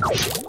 you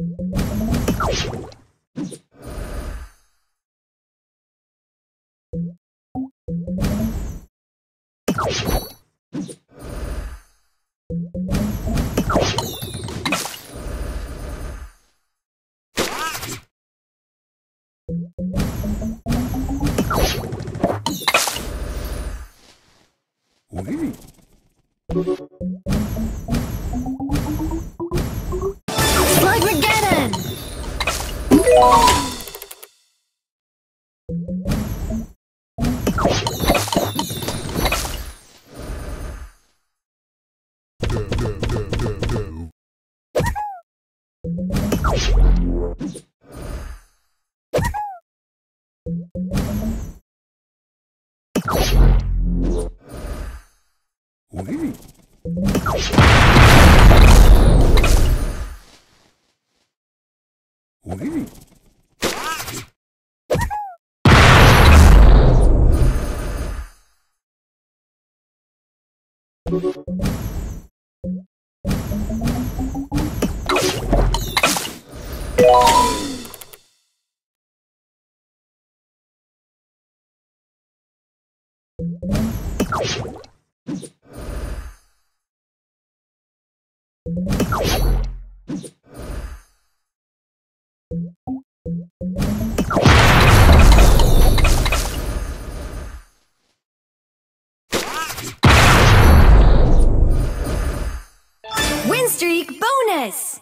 you Oui. you bonus!